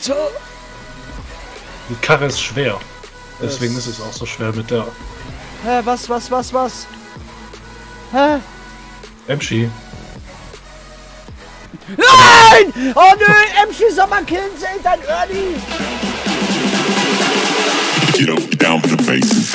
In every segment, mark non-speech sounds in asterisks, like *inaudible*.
Alter! Die Karre ist schwer. Deswegen ist es auch so schwer mit der Hä, was, was, was, was? Hä? Emschi. Nein! Oh nö, MC Sommer killen sie, dein Ernie! Get up, down, put the bass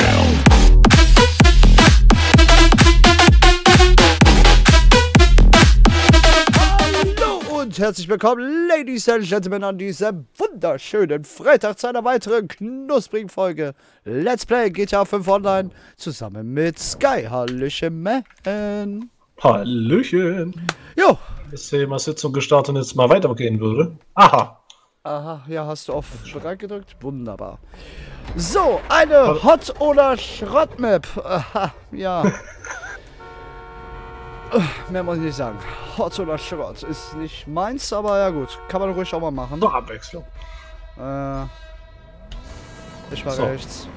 und herzlich willkommen, Ladies and Gentlemen, an diesem wunderschönen Freitag zu einer weiteren knusprigen Folge Let's Play GTA 5 Online zusammen mit Sky. Hallöchen, man. Hallöchen. Jo. Ist hier mal Sitzung gestartet und jetzt mal weitergehen würde. Aha. Aha, ja, hast du auf Bereit gedrückt? Wunderbar. So, eine Hot- oder Schrott-Map. Aha, ja. *laughs* Äh, Mehr muss ich nicht sagen. Hot oder Schrott ist nicht meins, aber ja gut. Kann man ruhig auch mal machen. Doch, Abwechslung. Äh, ich war So. rechts.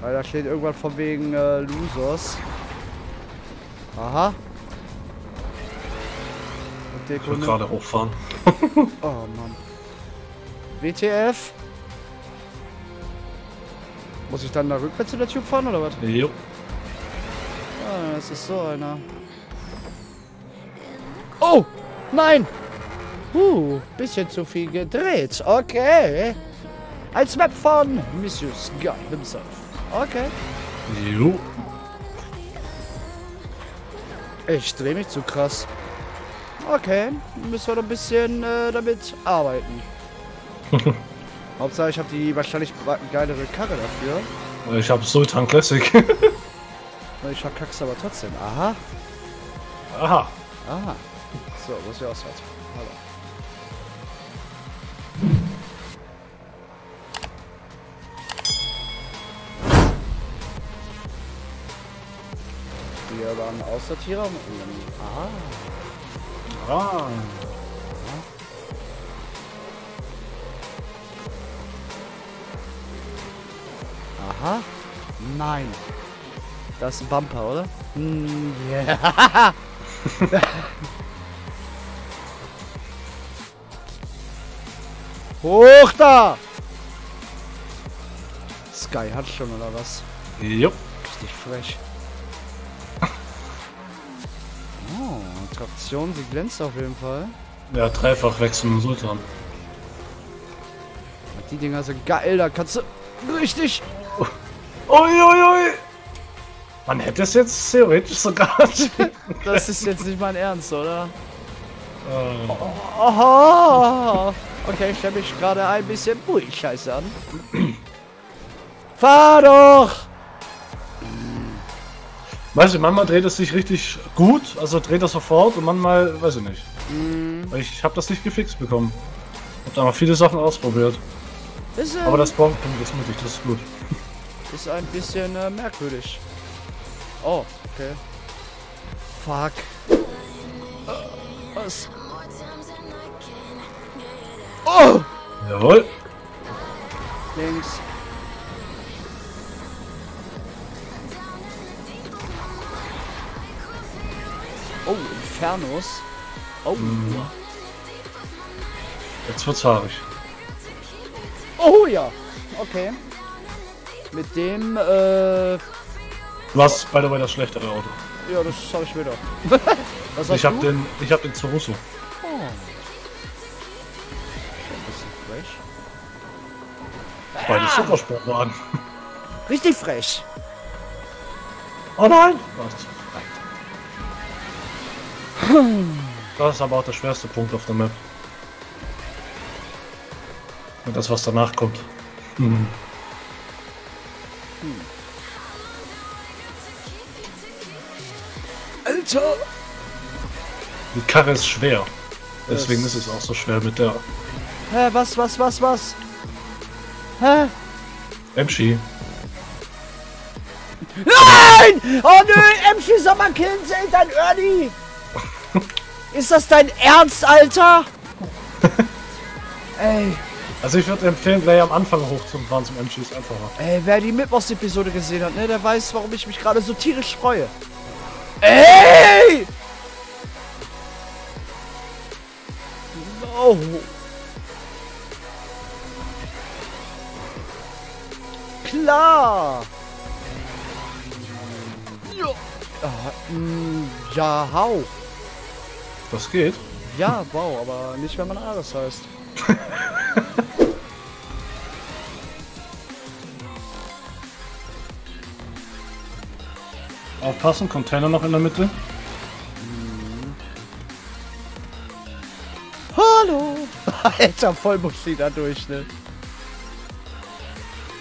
Weil da steht irgendwas von wegen äh, Losers. Aha. Und der Ich will gerade hochfahren. *laughs* *laughs* Oh Mann. WTF? Muss ich dann da rückwärts zu der Tube fahren oder was? Jo. Das ist so einer. Oh! Nein! Uh, bisschen zu viel gedreht. Okay. Als Map von Monsieur Sky himself. Okay. Jo. Ich drehe mich zu krass. Okay, müssen wir noch ein bisschen äh, damit arbeiten. *laughs* Hauptsache, ich habe die wahrscheinlich geilere Karre dafür. Ich habe Sultan Classic. *laughs* Ich verkack's aber trotzdem. Aha. Aha. Aha. So, wo ist die Ausfahrt? Hallo. Wir waren Aussortierer. Aha. Ah. Aha. Nein. Das ist ein Bumper, oder? Hm, yeah. *laughs* Hoch da! Sky hat schon, oder was? Jo. Richtig frech. Oh, Traktion, sie glänzt auf jeden Fall. Ja, dreifach wechseln mit Sultan. Die Dinger sind geil, da kannst du richtig... Uiuiui. Man hätte es jetzt theoretisch sogar. *laughs* Das ist jetzt nicht mein Ernst, oder? äh, Aha! Okay, ich stelle mich gerade ein bisschen ruhig scheiße an. Fahr doch! weißt du, manchmal dreht es sich richtig gut, also dreht er sofort und manchmal, weiß ich nicht. Weil Ich habe das nicht gefixt bekommen. Hab da mal viele Sachen ausprobiert. Ist, Aber ähm, das braucht das mutig, das ist gut. ist ein bisschen äh, merkwürdig. Oh, okay. Fuck. Was? Oh! Jawohl. Links. Oh, Infernos. Oh. Jetzt wird's haarig. Oh ja. Okay. Mit dem, äh. Du hast beide way das schlechtere Auto. Ja, das habe ich wieder. *laughs* Was hast Ich hab du? den, ich hab den Zurusso. Oh. Ein bisschen frech. Beide Supersportwagen. Richtig frech. Oh nein! Das ist aber auch der schwerste Punkt auf der Map. Und das, was danach kommt. Hm. Alter! Die Karre ist schwer. Deswegen ist es auch so schwer mit der Hä, was, was, was, was? Hä? Emschi. Nein! Oh nö, MC Sommer killen sie, dein Ernie! *laughs* Ist das dein Ernst, Alter? *laughs* Ey, Also ich würde empfehlen, gleich am Anfang hochzufahren zum Emschi ist einfacher. ey, wer die Mittwochs-Episode gesehen hat, ne, der weiß, warum ich mich gerade so tierisch freue. Ey! No. Klar! Ja, äh, ja hau. Das geht? Ja, wow, aber nicht, wenn man Ares heißt. *laughs* Aufpassen, Container noch in der Mitte. Hallo! *laughs* Alter, voll muss sie da durch, ne?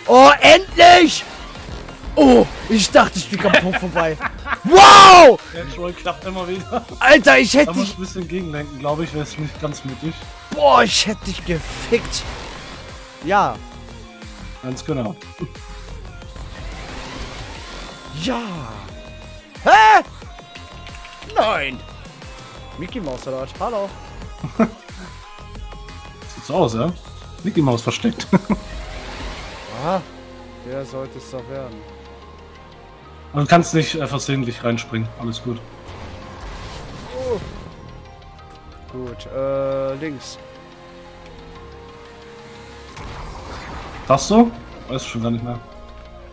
Oh, endlich! Oh, ich dachte, ich am Punkt vorbei. *laughs* Wow! Der Troll klappt immer wieder. Alter, ich hätte Da muss dich... ein bisschen gegenlenken, glaube ich, wäre es nicht ganz mittig. Boah, ich hätte dich gefickt. Ja, Ganz genau. ja. Hä? Nein. Mickey Mouse oder was? Hallo. *laughs* Sieht so aus, ja? Mickey Maus versteckt. *laughs* Ah, der sollte es doch werden. Du kannst nicht äh, versehentlich reinspringen. Alles gut. Gut, äh, links. Das so? Weiß ich schon gar nicht mehr.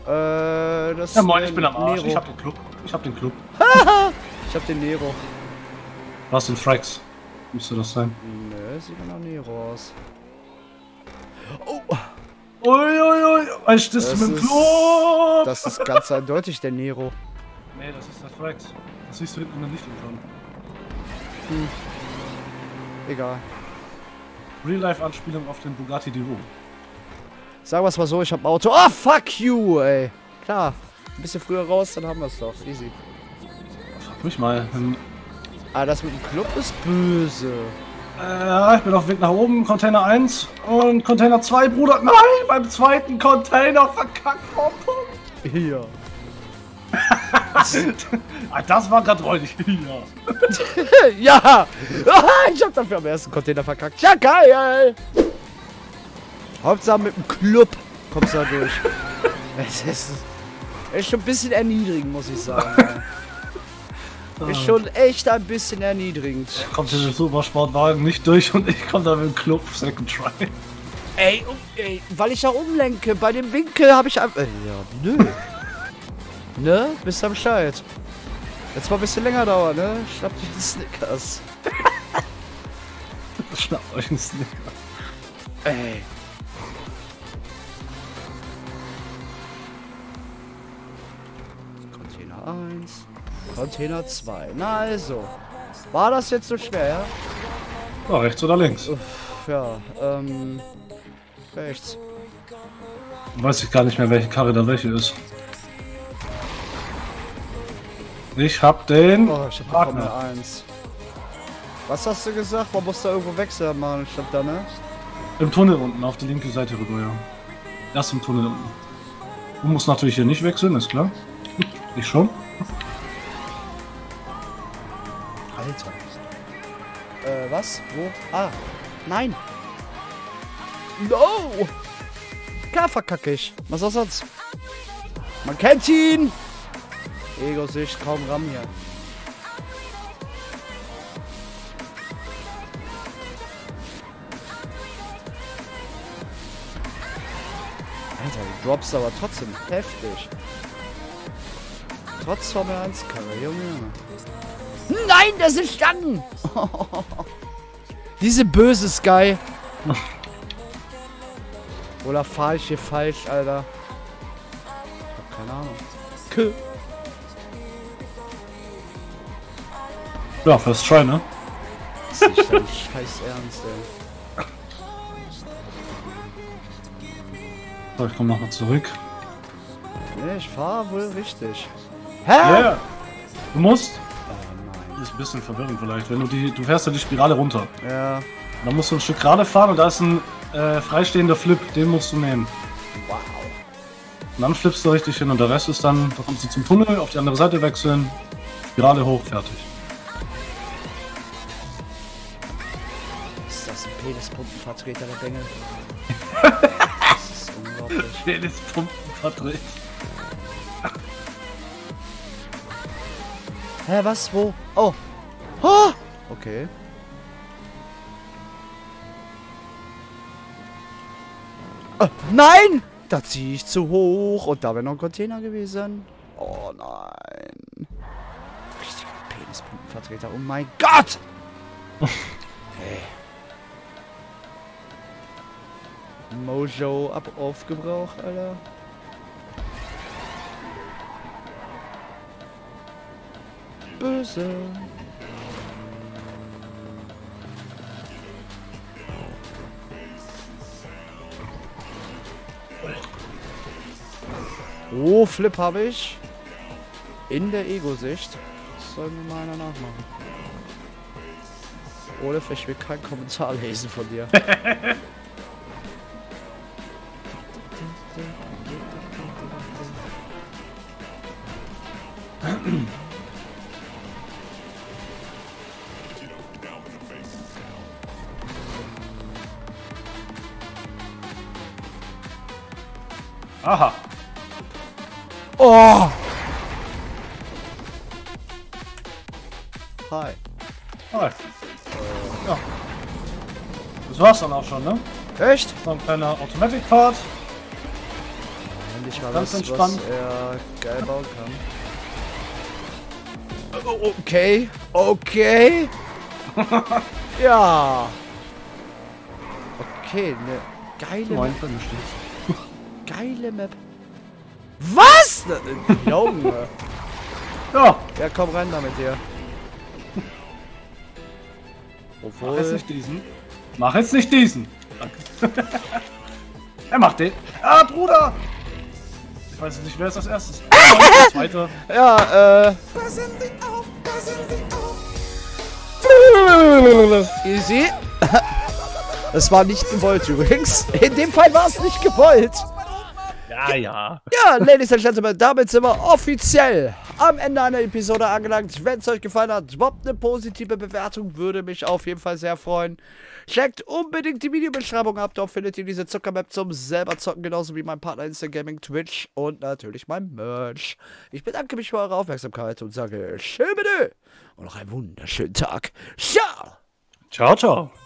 Äh, das Ja, moin, ich bin am Arsch. Nero. Ich hab den Club. Ich hab den Club. *laughs* Ich hab den Nero. Hast den Frax. Müsste das sein. Nö, sieht mir nach Nero aus. Oh, Uiuiui, das Das mit dem ist- Club? das ist ganz eindeutig der Nero. Nee, das ist der Frax. Das siehst du hinten in der Lichtung schon. Egal. Real-Life-Anspielung auf den Bugatti Divo. Sagen wir es mal so, ich hab ein Auto. Oh, fuck you, ey. Klar. Ein bisschen früher raus, dann haben wir es doch. Easy. Frag mich mal. Hm, Ah, das mit dem Club ist böse. Äh, ich bin auf dem Weg nach oben, Container 1 und Container 2, Bruder. Nein, beim zweiten Container verkackt vom Punkt. Hier. *laughs* ah, das war grad räudig. Ja. *laughs* ja! Ah, ich hab dafür am ersten Container verkackt. Ja, geil! Hauptsache mit dem Club kommst du da durch. *laughs* Es ist, ist schon ein bisschen erniedrigend, muss ich sagen. *laughs* Ist schon echt ein bisschen erniedrigend. Kommt hier der Supersportwagen nicht durch und ich komme da mit dem Club Second Try. Ey, um, ey, weil ich da umlenke, bei dem Winkel habe ich einfach. Äh, ja, nö. Ne? Wisst ihr Bescheid. Jetzt mal ein bisschen länger dauern, ne? Schnapp dir die Snickers. *laughs* Schnappt euch einen Snicker. Ey. 1. Container 2. Na also. War das jetzt so schwer, ja? Ja, rechts oder links? Uff, ja, ähm. Rechts. Weiß ich gar nicht mehr, welche Karre da welche ist. Ich hab den. Oh, ich hab. Formel 1. Was hast du gesagt? Man muss da irgendwo Wechsel machen, stand da, ne? Im Tunnel unten, auf die linke Seite rüber, ja. Erst im Tunnel unten. Du musst natürlich hier nicht wechseln, ist klar. Ich schon. Alter. Äh, was? Wo? Ah. Nein. No. Klar verkacke ich. Was auch sonst? Man kennt ihn. Ego-Sicht, kaum Ram hier. Alter, du droppst aber trotzdem heftig. Trotz Formel 1 Karre, Junge, Junge. Nein, das sind Stangen! *laughs* Diese böse Sky. Oder fahr ich hier falsch, Alter? Ich hab keine Ahnung. K Ja, first try, ne? Das ist nicht dein *laughs* scheiß Ernst, ey. So, ich komme nochmal zurück. Nee, ich fahr wohl richtig. Hä? Ja! Du musst. Oh nein. Ist ein bisschen verwirrend vielleicht. Wenn du die. Du fährst ja die Spirale runter. Ja. Dann musst du ein Stück gerade fahren und da ist ein äh, freistehender Flip, den musst du nehmen. Wow. Und dann flippst du richtig hin und der Rest ist dann, da kommst du zum Tunnel, auf die andere Seite wechseln, Spirale hoch, fertig. Ist das ein Penispumpenvertreter, der Bengel? *laughs* das ist unglaublich. Jedes Hä, was? Wo? Oh. Oh. Okay. Äh, nein! Da ziehe ich zu hoch. Und da wäre noch ein Container gewesen. Oh nein. Richtiger Penispumpenvertreter. Oh mein Gott! *laughs* hey. Mojo ab aufgebraucht, Alter. Böse. Oh, Flip habe ich. In der Ego-Sicht. Das soll mir mal einer nachmachen. Olaf, ich will keinen Kommentar lesen von dir. *laughs* *clears throat* Aha. Oh! Hi. Hi. Ja. Das war's dann auch schon, ne? Echt? Noch ein kleiner Automatic-Part. Endlich mal Ganz was, entspannt. was er geil bauen kann. Oh, Okay, okay. *laughs* ja. Okay, ne geile Moin, steht's. Geile Map. Was? *laughs* Junge. Ja, Ja, komm rein da mit dir. mach jetzt nicht diesen. Mach jetzt nicht diesen. Danke. *laughs* er macht den. Ah, Bruder! Ich weiß nicht, wer ist als erstes? *laughs* Der Zweite. Ja, äh. Easy. Das war nicht gewollt übrigens. In dem Fall war es nicht gewollt. Ja, ja. Ja, Ladies and Gentlemen, damit sind wir offiziell am Ende einer Episode angelangt. Wenn es euch gefallen hat, droppt eine positive Bewertung, würde mich auf jeden Fall sehr freuen. Checkt unbedingt die Videobeschreibung ab, dort findet ihr diese Zuckermap zum selber zocken, genauso wie mein Partner Instant Gaming, Twitch und natürlich mein Merch. Ich bedanke mich für eure Aufmerksamkeit und sage schön bitte und noch einen wunderschönen Tag. Ciao! Ciao, ciao.